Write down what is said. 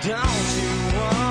Don't you want